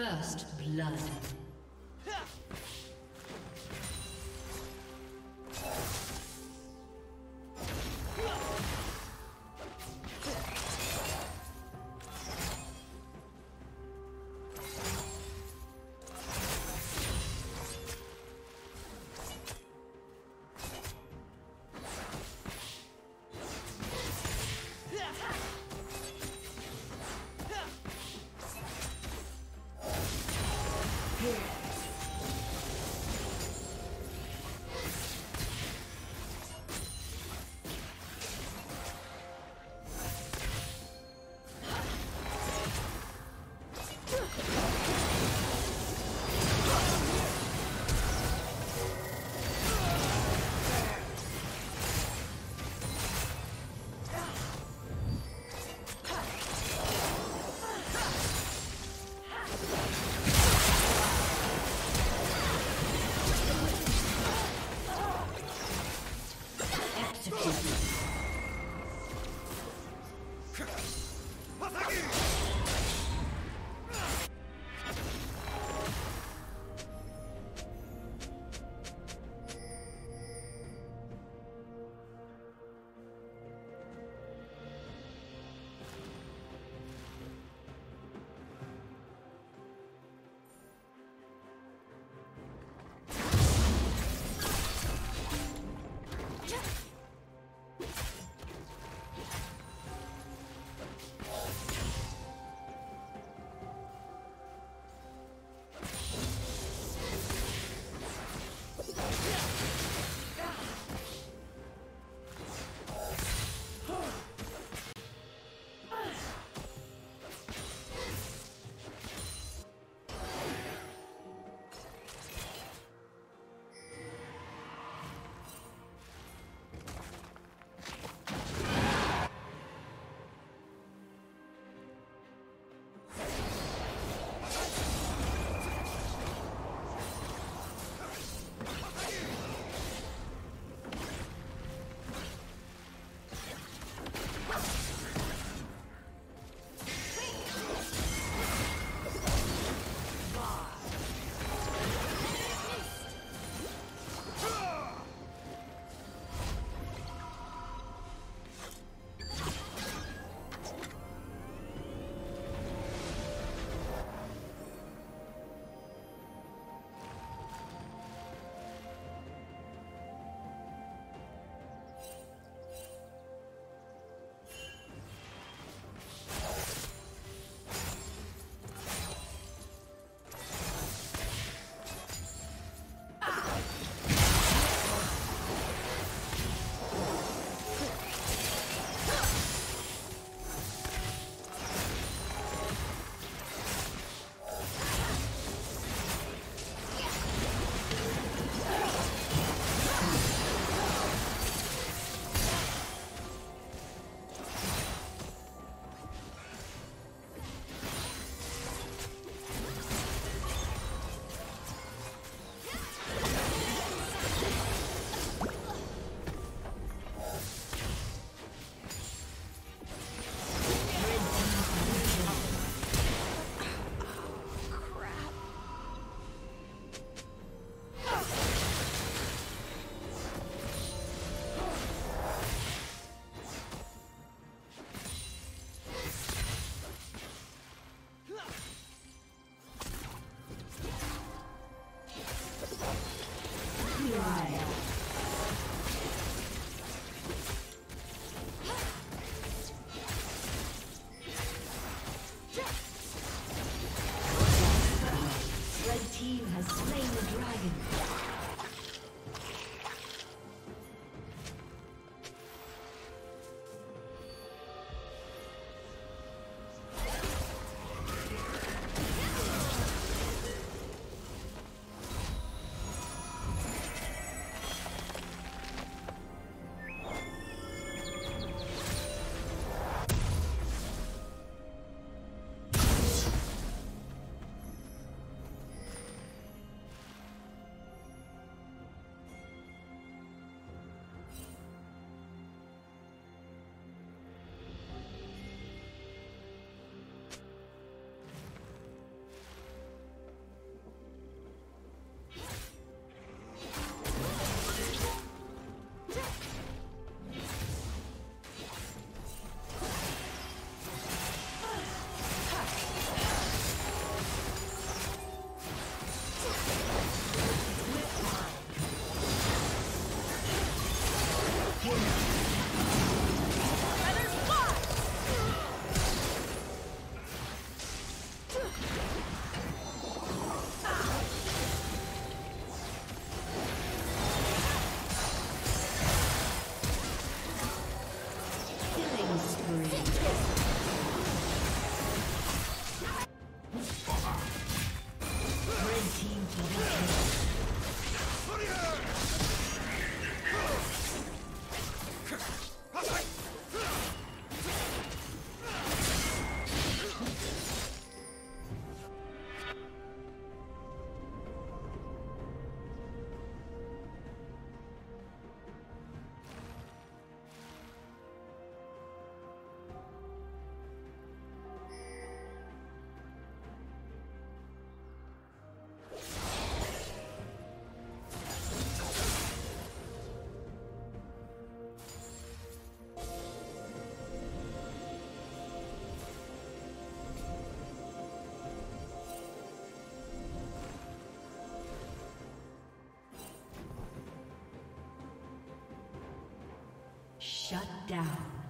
First blood. Shut down.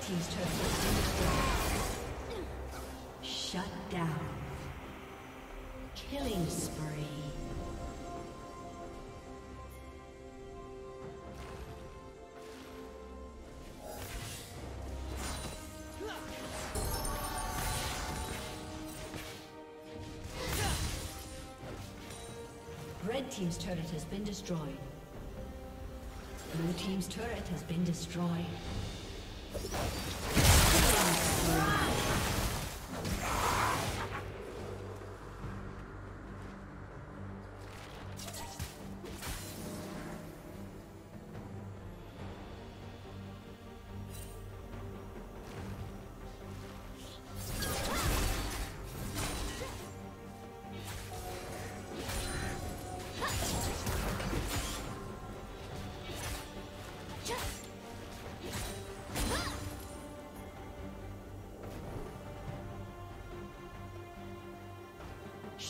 Team's turret has been destroyed. Shut down. Killing spree. Red Team's turret has been destroyed. Blue Team's turret has been destroyed.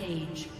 Rampage.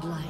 Godlike.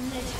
Legendary.